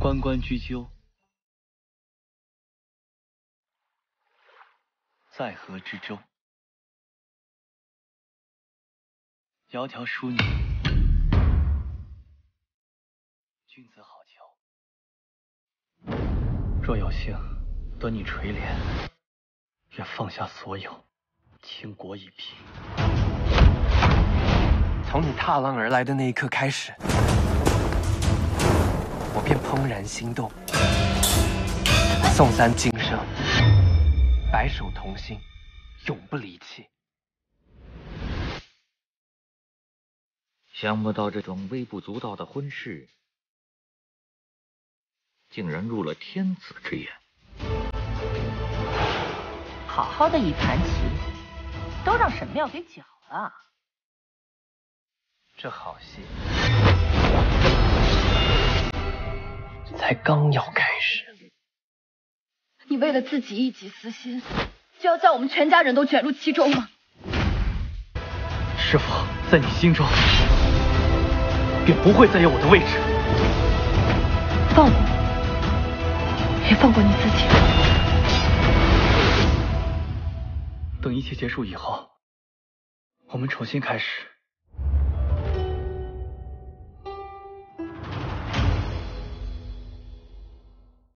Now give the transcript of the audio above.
关关雎鸠，在河之洲。窈窕淑女，君子好逑。若有幸得你垂怜，愿放下所有，倾国一匹。从你踏浪而来的那一刻开始，我便怦然心动。宋三今生，白首同心，永不离弃。想不到这种微不足道的婚事，竟然入了天子之眼。好好的一盘棋，都让沈妙给搅了。这好戏才刚要开始。你为了自己一己私心，就要将我们全家人都卷入其中吗？师傅在你心中？便不会再有我的位置。放过我，也放过你自己。等一切结束以后，我们重新开始。